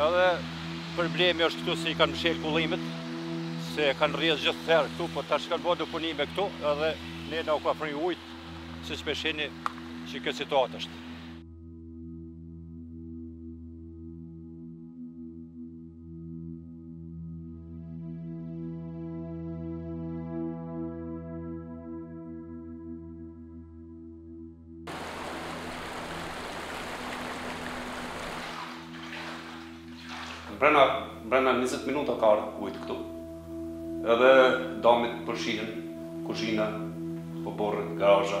Edhe problemi është këtu se i kanë mshel kullimet, se kanë rrjedhë gjithherë këtu, po tash kanë bo do punime këtu, edhe neve na u ka fri ujtë, siç po e shihni që kjo situatë është. Brenda brenda 20 minuta ka ardhur ujt këtu. Edhe damet po shihen kuzhina, oborri garazha,